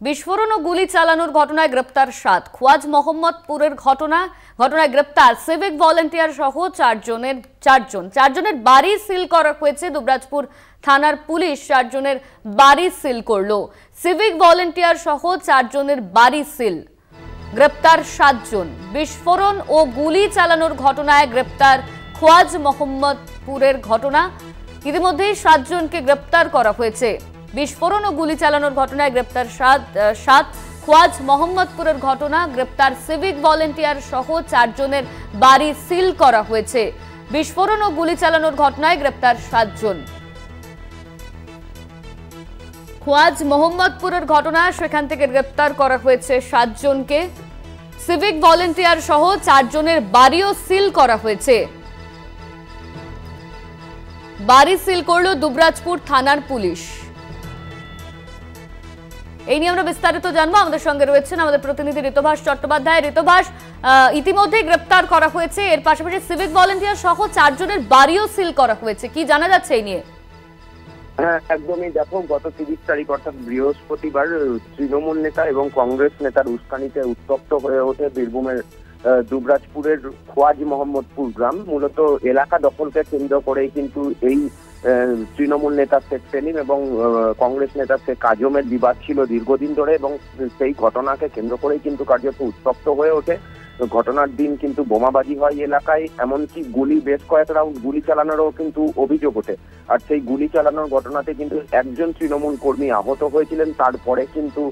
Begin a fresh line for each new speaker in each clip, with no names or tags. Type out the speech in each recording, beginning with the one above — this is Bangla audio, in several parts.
বিস্ফোরণ ও গুলি চালানোর ঘটনায় গ্রেপ্তার সাত। খোয়াজ মোহাম্মদপুরের ঘটনা, ঘটনায় গ্রেপ্তার সিভিক ভলেন্টিয়ার সহ চারজনের, চারজন। চারজনের বাড়ি সিল করা হয়েছে দুবরাজপুর থানার পুলিশ। চারজনের বাড়ি সিল করল। সিভিক ভলেন্টিয়ার সহ চারজনের বাড়ি সিল। গ্রেপ্তার সাতজন। বিস্ফোরণ ও গুলি চালানোর ঘটনায় গ্রেপ্তার খোয়াজ মোহাম্মদপুরের ঘটনা। ইতিমধ্যেই সাতজনকে গ্রেপ্তার করা হয়েছে। বিস্ফোরণ ও গুলি চালানোর ঘটনায় গ্রেপ্তার সাত সাত খোয়াজ মোহাম্মদপুরের ঘটনা। গ্রেপ্তার সিভিক ভলেন্টিয়ার সহ চারজনের বাড়ি সিল করা হয়েছে। বিস্ফোরণ ও গুলি চালানোর ঘটনায় গ্রেপ্তার সাতজন। খোয়াজ মোহাম্মদপুরের ঘটনা, সেখান থেকে গ্রেপ্তার করা হয়েছে সাতজনকে। সিভিক ভলেন্টিয়ার সহ চারজনের বাড়িও সিল করা হয়েছে। বাড়ি সিল করল দুবরাজপুর থানার পুলিশ। এই নিয়ে আমরা বিস্তারিত জানব। আমাদের সঙ্গে রয়েছেন আমাদের প্রতিনিধি ঋতভাস চট্টোপাধ্যায়। ঋতভাস আহ, ইতিমধ্যেই গ্রেপ্তার করা হয়েছে। এর পাশাপাশি সিভিক ভলেন্টিয়ার সহ চারজনের বাড়িও সিল করা হয়েছে। কি জানা যাচ্ছে এই নিয়ে?
হ্যাঁ একদমই। দেখো গত তিরিশ তারিখ অর্থাৎ বৃহস্পতিবার তৃণমূল নেতা এবং কংগ্রেস নেতার উস্কানিতে উত্তপ্ত হয়ে ওঠে বীরভূমের দুবরাজপুরের খোয়াজ মোহাম্মদপুর গ্রাম। মূলত এলাকা দখলকে কেন্দ্র করেই কিন্তু এই তৃণমূল নেতা শেখ সেলিম এবং কংগ্রেস নেতা শেখ কাজমের বিবাদ ছিল দীর্ঘদিন ধরে এবং সেই ঘটনাকে কেন্দ্র করেই কিন্তু কার্যত উত্তপ্ত হয়ে ওঠে। ঘটনার দিন কিন্তু বোমাবাজি হয় এলাকায়, এমনকি গুলি, বেশ কয়েক রাউন্ড গুলি চালানোরও কিন্তু অভিযোগ ওঠে। আর সেই গুলি চালানোর ঘটনাতে কিন্তু একজন তৃণমূল কর্মী আহত হয়েছিলেন, তারপরে কিন্তু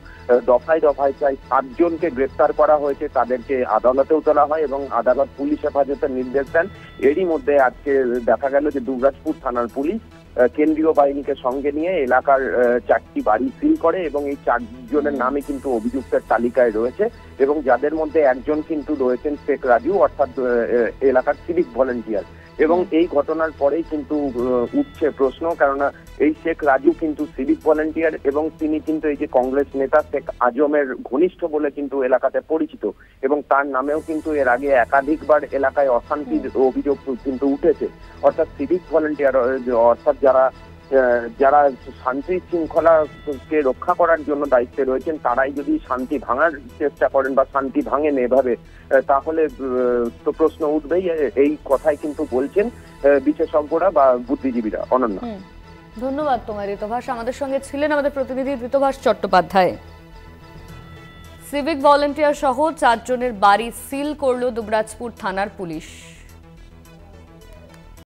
দফায় দফায় প্রায় সাতজনকে গ্রেপ্তার করা হয়েছে, তাদেরকে আদালতেও তোলা হয় এবং আদালত পুলিশ হেফাজতের নির্দেশ দেন। এরই মধ্যে আজকে দেখা গেল যে দুবরাজপুর থানার পুলিশ কেন্দ্রীয় বাহিনীকে সঙ্গে নিয়ে এলাকার চারটি বাড়ি সিল করে এবং এই চারজনের নামে কিন্তু অভিযুক্তের তালিকায় রয়েছে এবং যাদের মধ্যে একজন কিন্তু রয়েছেন শেখ রাজু অর্থাৎ এলাকার সিভিক ভলেন্টিয়ার এবং এই ঘটনার পরেই কিন্তু উঠছে প্রশ্ন, কেননা এই শেখ রাজু কিন্তু সিভিক ভলেন্টিয়ার এবং তিনি কিন্তু এই যে কংগ্রেস নেতা শেখ আজমের ঘনিষ্ঠ বলে কিন্তু এলাকাতে পরিচিত এবং তার নামেও কিন্তু এর আগে একাধিকবার এলাকায় অশান্তির অভিযোগ কিন্তু উঠেছে। অর্থাৎ সিভিক ভলেন্টিয়ার, অর্থাৎ যারা যারা শান্তি শৃঙ্খলাকে রক্ষা করার জন্য দায়িত্বে রয়েছেন, তারাই যদি শান্তি ভাঙার চেষ্টা করেন বা শান্তি ভাঙেন এভাবে তাহলে তো প্রশ্ন উঠবেই। এই কথাই কিন্তু বলছেন বিশেষজ্ঞরা বা বুদ্ধিজীবীরা। অনন্য।
ধন্যবাদ তোমার, ঋতভাস। আমাদের সঙ্গে ছিলেন আমাদের প্রতিনিধি ঋতভাস চট্টোপাধ্যায়। সিভিক ভলেন্টিয়ার সহ চারজনের বাড়ি সিল করল দুবরাজপুর থানার পুলিশ।